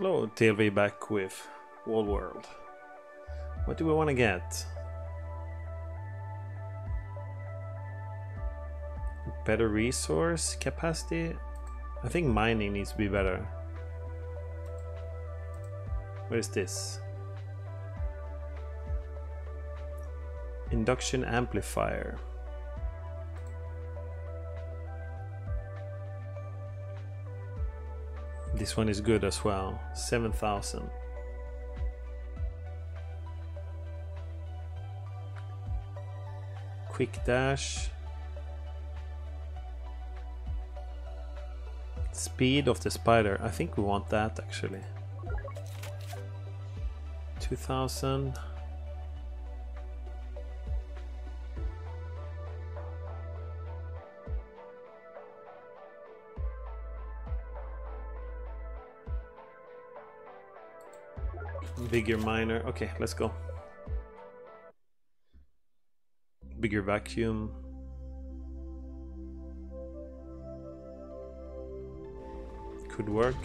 Hello, TLV back with Wall World. What do we want to get? Better resource capacity? I think mining needs to be better. What is this? Induction amplifier. This one is good as well. 7000. Quick dash. Speed of the spider. I think we want that actually. 2000. Bigger miner. Okay, let's go. Bigger vacuum. Could work.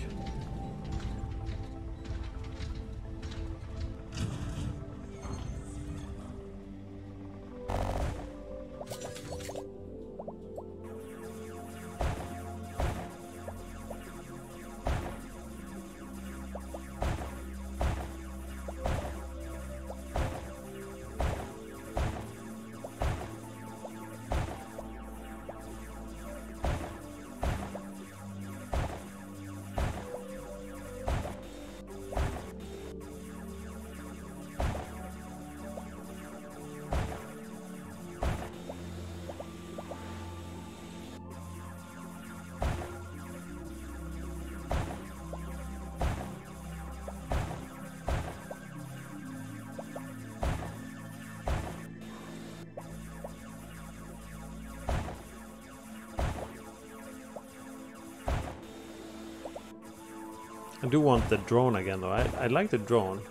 I do want the drone again though. I, I like the drone.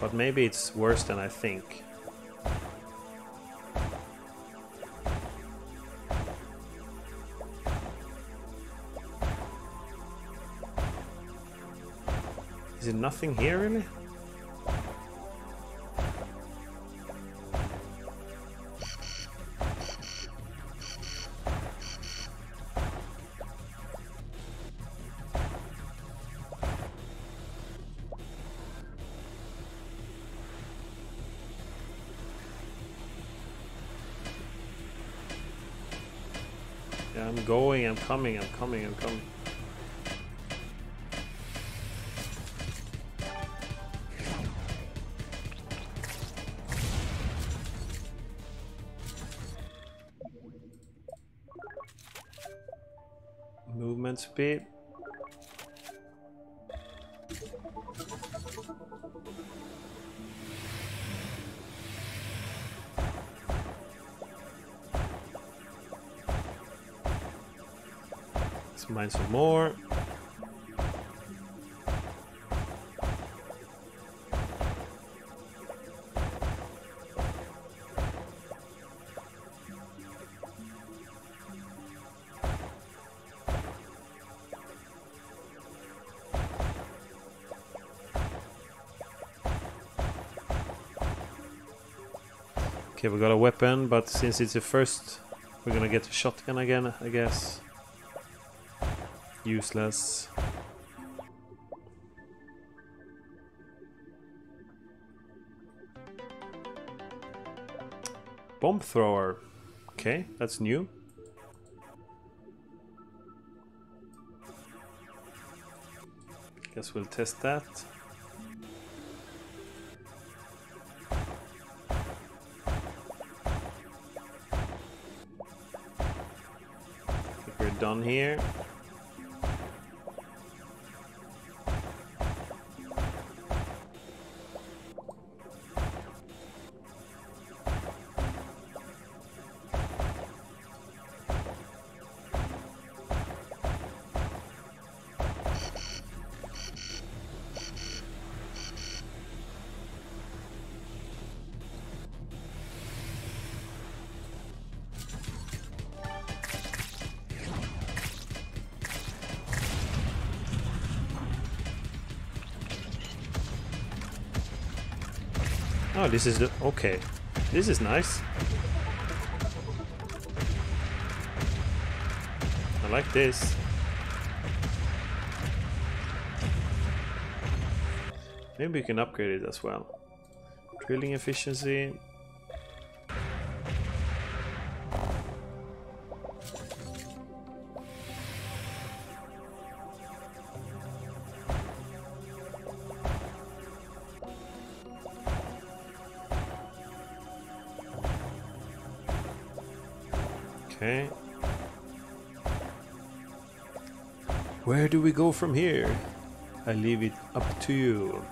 But maybe it's worse than I think. Is it nothing here really? Coming, I'm coming, I'm coming. Movement speed. Let's mine some more. Okay, we got a weapon, but since it's the first, we're gonna get a shotgun again, I guess. Useless. Bomb thrower. Okay, that's new. Guess we'll test that. we're done here. Oh, this is the... Okay. This is nice. I like this. Maybe we can upgrade it as well. Drilling efficiency. Do we go from here? I leave it up to you.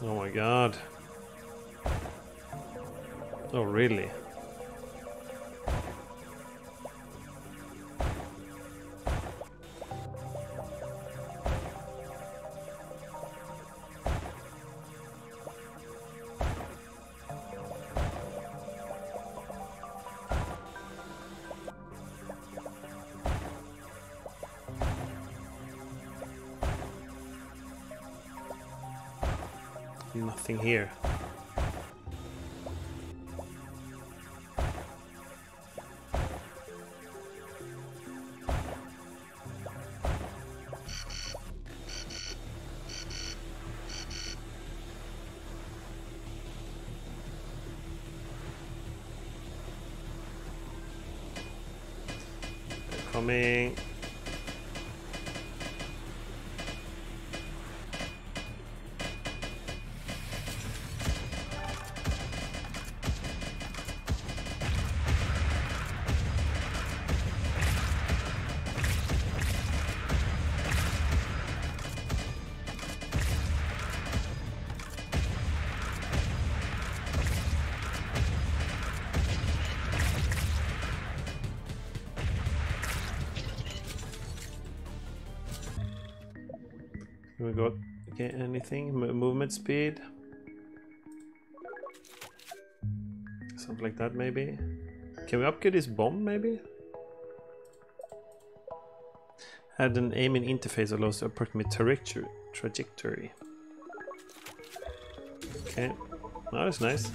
Oh my god. Oh really? Here. Coming. We got anything? M movement speed? Something like that, maybe? Can we upgrade this bomb, maybe? Add an aiming interface allows to approximate trajectory. trajectory. Okay, oh, that's nice.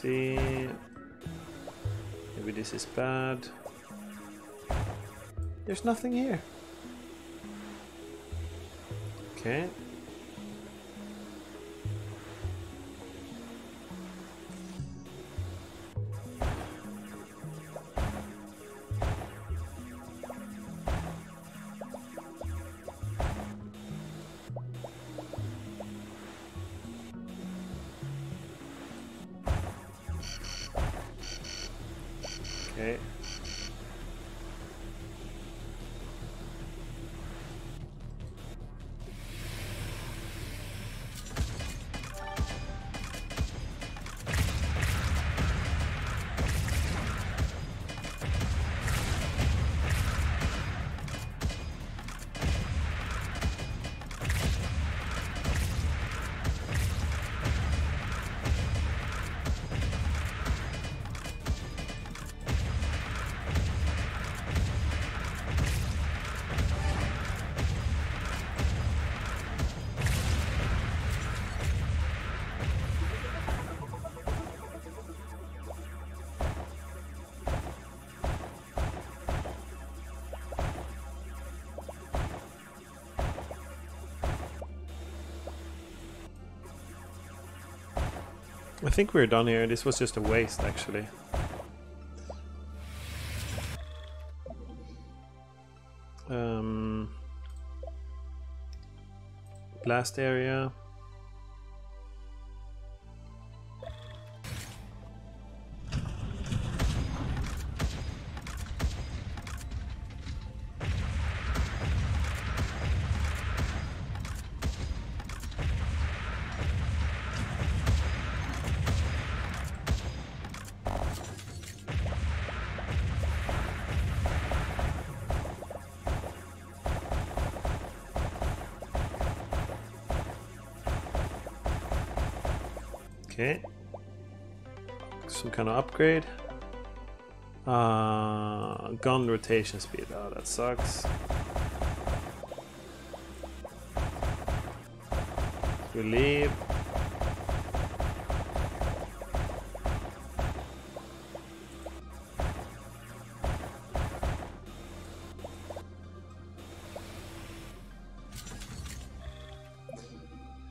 See. Maybe this is bad. There's nothing here. Okay. I think we're done here. This was just a waste, actually. Um, blast area. Upgrade. Uh, gun rotation speed. Oh, that sucks. We leave.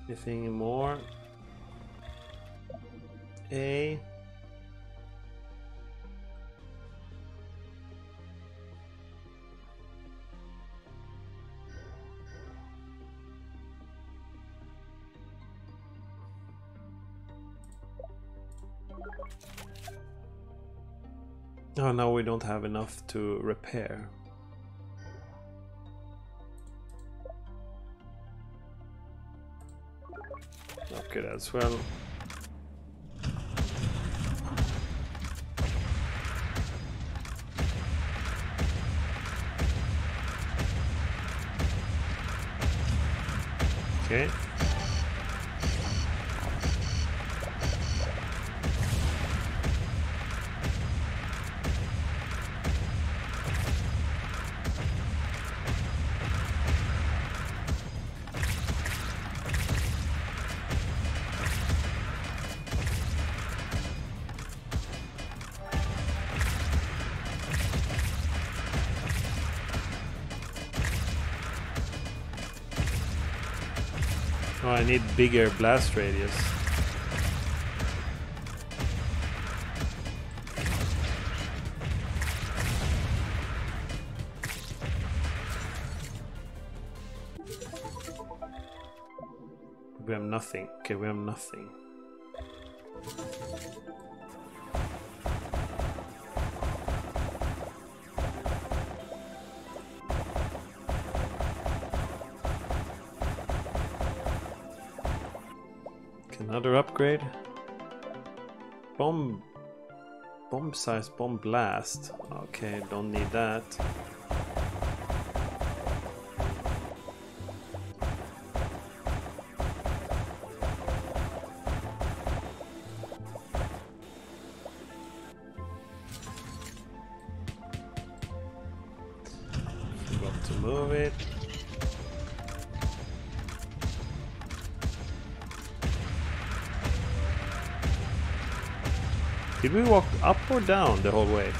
Anything more? A. Oh, now we don't have enough to repair. Okay, that's well. Okay. I need bigger blast radius. We have nothing. Okay, we have nothing. Another upgrade. Bomb. Bomb size bomb blast. Okay, don't need that. Did we walk up or down the whole way?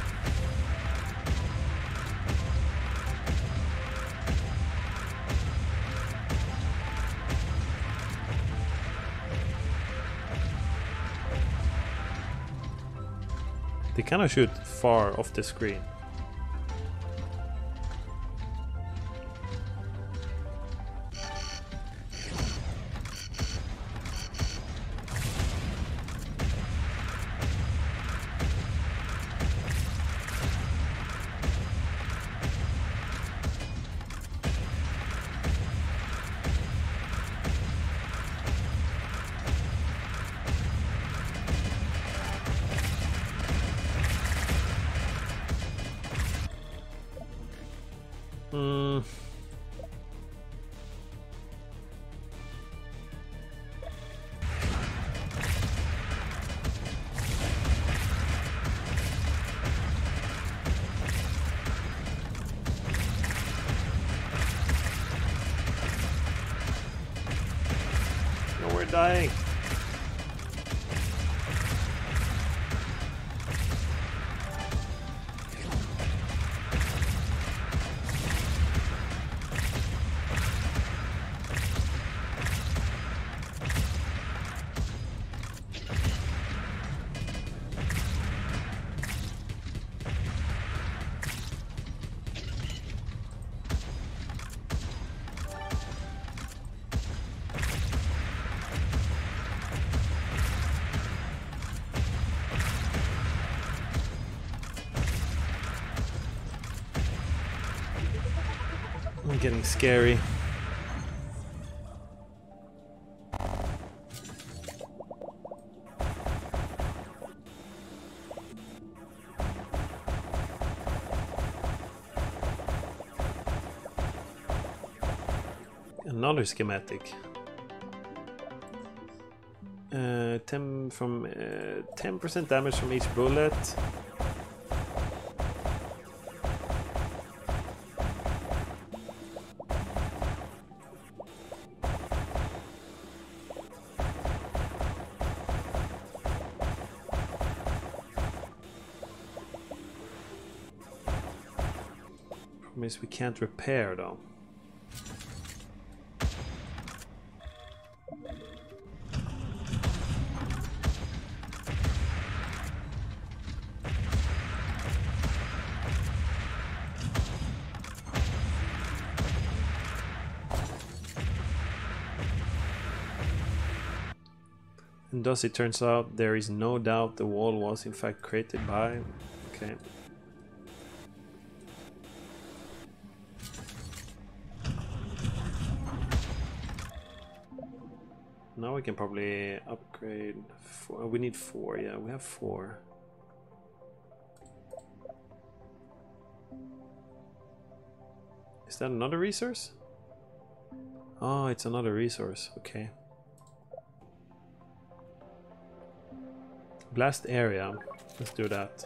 They kind of shoot far off the screen. Mm. We're dying. Getting scary. Another schematic. Uh, 10 from 10% uh, damage from each bullet. Promise we can't repair though. And thus it turns out there is no doubt the wall was in fact created by... Okay. We can probably upgrade... Four. Oh, we need four, yeah, we have four. Is that another resource? Oh, it's another resource, okay. Blast area. Let's do that.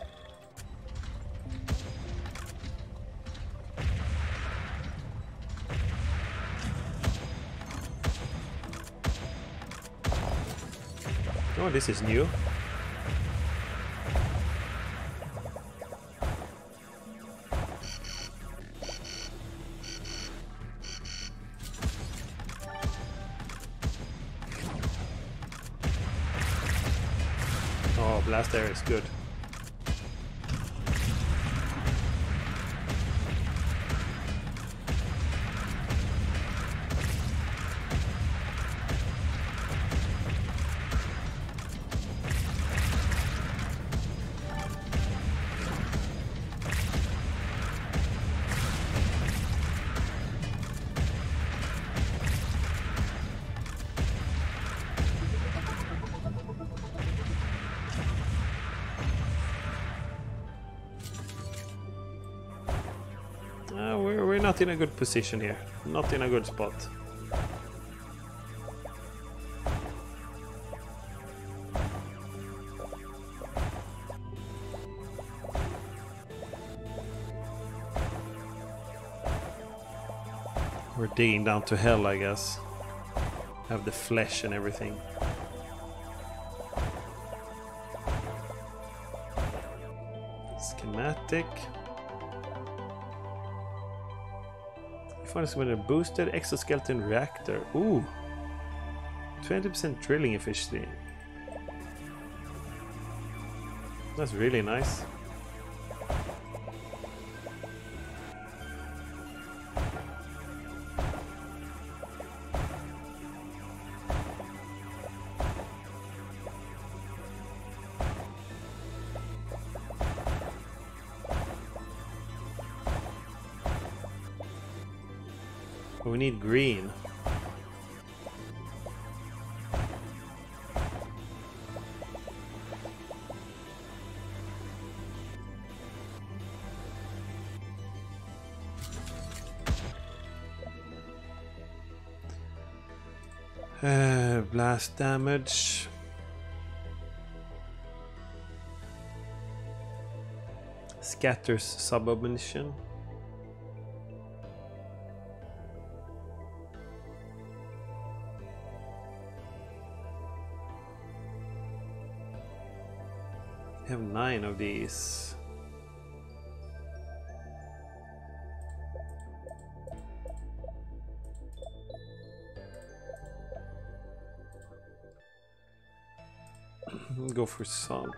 Oh, this is new. Oh, blast there is good. Not in a good position here. Not in a good spot. We're digging down to hell, I guess. Have the flesh and everything. Schematic. Finds with a boosted exoskeleton reactor. Ooh! 20% drilling efficiency. That's really nice. Uh, blast damage. Scatters submission. have nine of these. Go for some.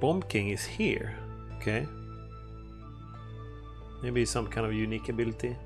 Bomb King is here. Okay. Maybe some kind of unique ability.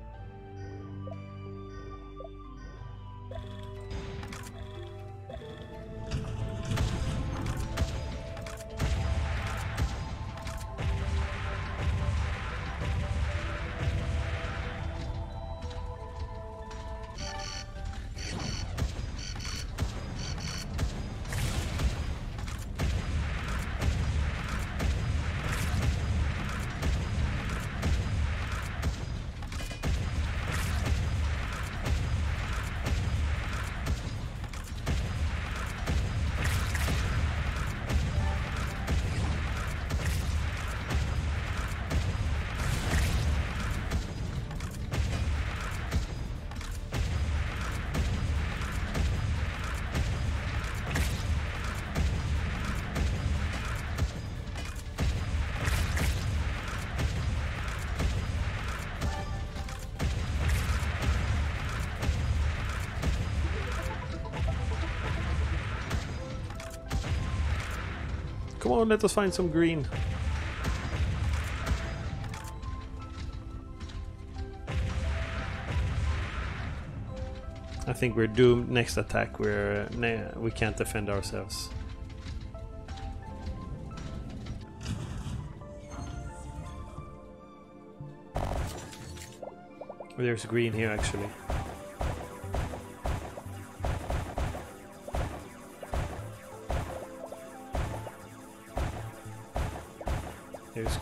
Come on, let us find some green. I think we're doomed. Next attack, we're nah, we can't defend ourselves. There's green here actually.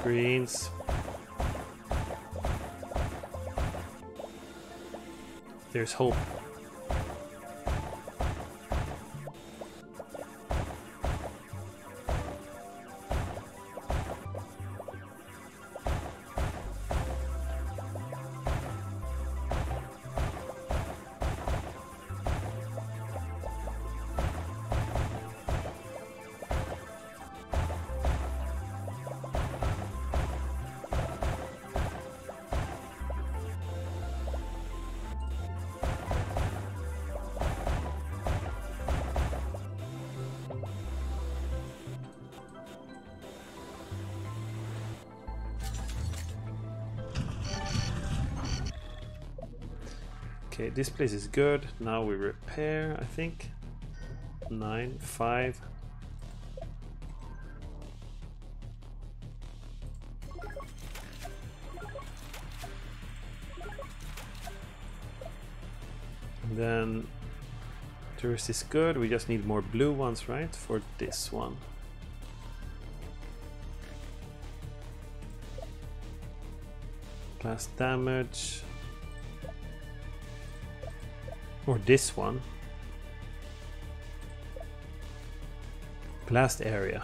Greens. There's hope. This place is good. Now we repair, I think. Nine, five. And then tourist is good. We just need more blue ones, right? For this one. Blast damage. Or this one. Blast area.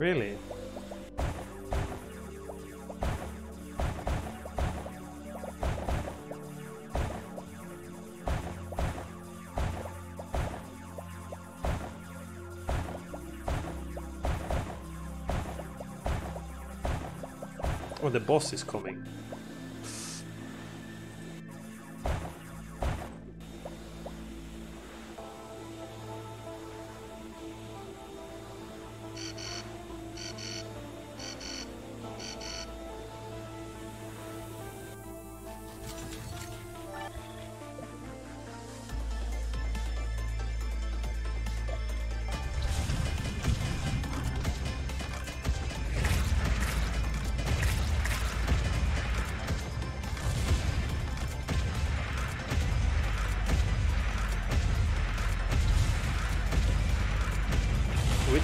Really? Oh, the boss is coming.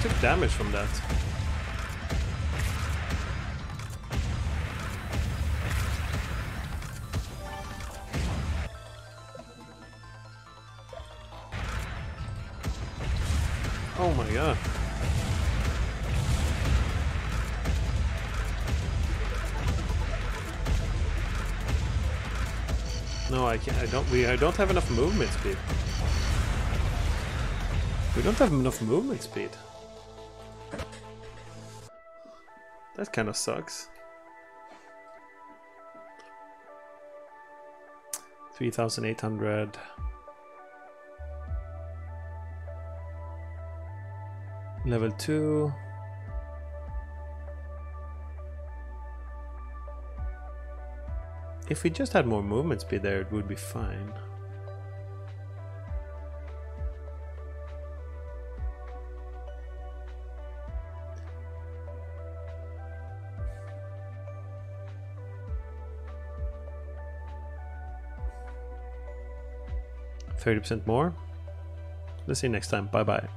Took damage from that. Oh my god. No, I can't. I don't. We. I don't have enough movement speed. We don't have enough movement speed. That kind of sucks. 3,800. Level 2. If we just had more movement speed there, it would be fine. Thirty percent more. Let's see you next time. Bye bye.